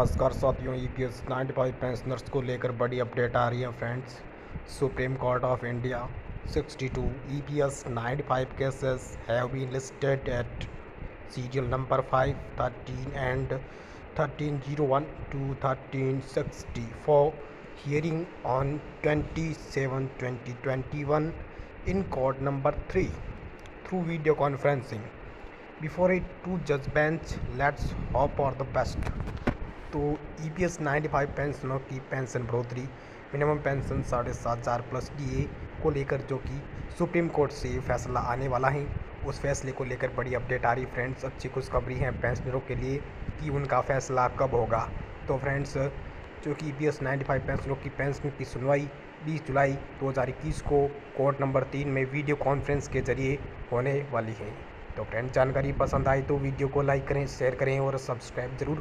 नमस्कार साथियों E P ninety five pensioners को लेकर बड़ी अपडेट आ रही है friends. Supreme Court of India sixty two E P S ninety five cases have been listed at serial number five thirteen and thirteen zero one two thirteen sixty four. Hearing on twenty seven twenty twenty one in court number three through video conferencing. Before it, two जज bench, let's hope for the best. तो E P S ninety five पेंशनों की pension बढ़ोतरी minimum pension साढ़े सात हज़ार plus D A को लेकर जो कि सुप्रीम कोर्ट से फैसला आने वाला है। उस फैसले को लेकर बड़ी अपडेट आ रही फ्रेंड्स अच्छी खुशखबरी है पेंशनरों के लिए कि उनका फैसला कब होगा। तो फ्रेंड्स जो कि E P S ninety five पेंशनों की पेंशन की सुनवाई बीस जुलाई दो हज़ार इक्कीस को कोर्ट नंबर तीन में वीडियो कॉन्फ्रेंस के ज़रिए होने वाली है। तो फ्रेंड्स जानकारी पसंद आए तो वीडियो को लाइक करें शेयर करें और सब्सक्राइब ज़रूर